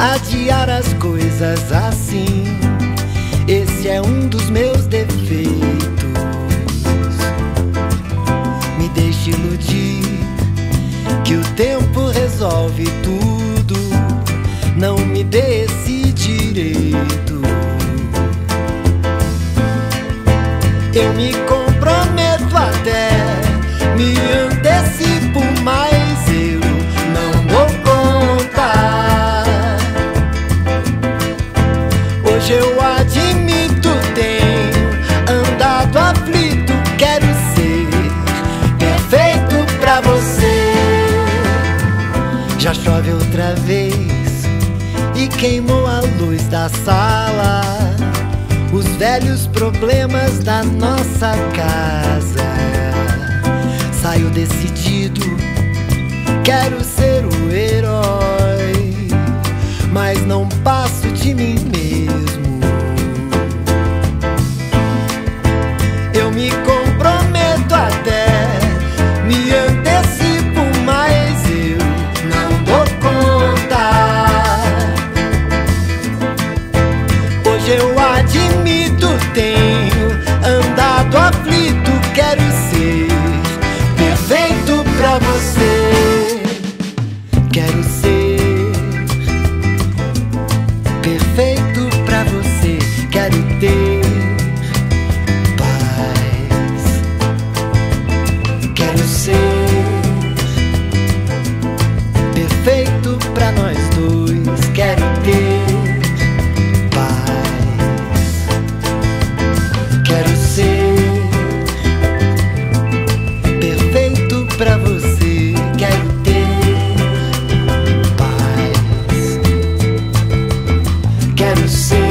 adiar as coisas assim. Esse é um dos meus defeitos. Me deixe iludir que o tempo resolve tudo. Não me dê esse direito. Eu me Admito, tenho andado aflito, quero ser perfeito pra você. Já chove outra vez e queimou a luz da sala os velhos problemas da nossa casa. eu admito, tenho andado aflito, quero ser perfeito pra você. Quero ser see.